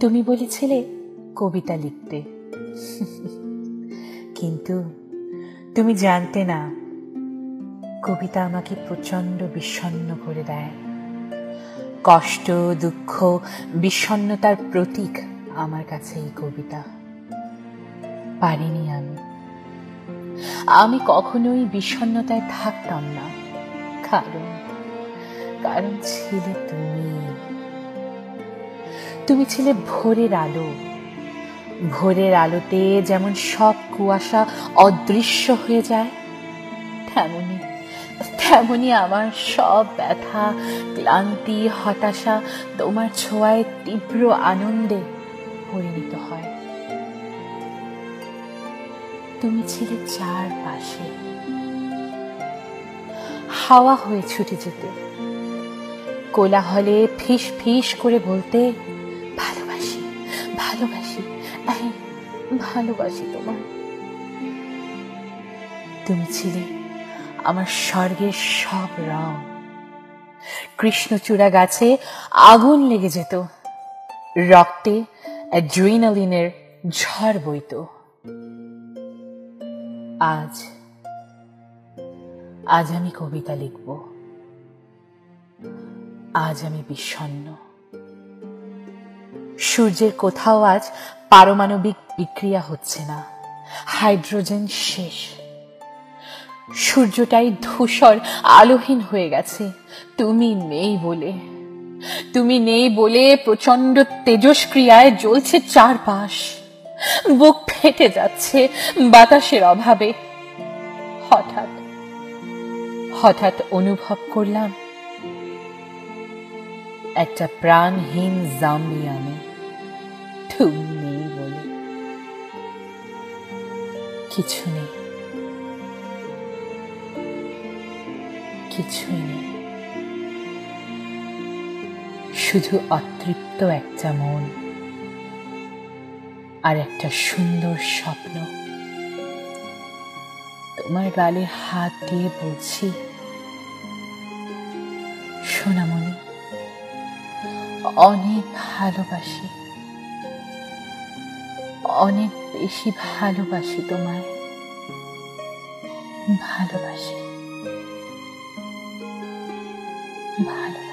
তুমি বলেছিলে কবিতা লিখতে। কিন্তু তুমি জানতে না, কবিতা আমাকে প্রচণ্ড বিষণ্ণ করে দেয়। কষ্ট, দুঃখ বিষণ্নতার প্রতীক আমার কাছে এই কবিতা। পারিনি আমি। আমি কখনোই বিষণ্নতায় থাকতাম না। কারণ কারণ ছিলে তুমি। তুমি ছিলে ভোরের আলো। ভোরের আলোতে যেমন সব কুয়াশা অদৃশ্য হয়ে যায়, তেমনি তেমনি আমার সব ব্যথা, ক্লান্তি, হতাশা তোমার ছোঁয়ায় তীব্র আনন্দে পরিণত হয়। তুমি ছিলে চারপাশে। হাওয়া হয়ে ছুটে যেতে। কোলাহলে ফিস ফিস করে বলতে ভালোবাসি। এই ভালোবাসি তোমার তুমি ছিলে আমার স্বর্গের সব রং। কৃষ্ণচূড়া গাছে আগুন লেগে যেত। রক্তে অ্যাড্রিনালিনের ঝড় বইত। আজ আজ আমি কবিতা লিখব। আজ আমি বিষণ্ন সূর্যের কোথাও আজ পারমাণবিক বিক্রিয়া হচ্ছে না। হাইড্রোজেন শেষ। সূর্যটাই ধূসর, আলোহীন হয়ে গেছে। তুমি নেই বলে। তুমি নেই বলে প্রচণ্ড তেজস্ক্রিয়ায় জ্বলছে চারপাশ। বুক ফেটে যাচ্ছে বাতাসের অভাবে। হঠাৎ হঠাৎ অনুভব করলাম, একটা প্রাণহীন জাম্বি আমি তুমি নেই বলে কিছু নেই। কিছুই নেই শুধু অতৃপ্ত একটা মন আর একটা সুন্দর স্বপ্ন। তোমার গালে হাত দিয়ে বলছি, সোনামণি, অনেক ভালোবাসি। অনেক বেশি ভালোবাসি তোমায়। ভালোবাসি। ভালো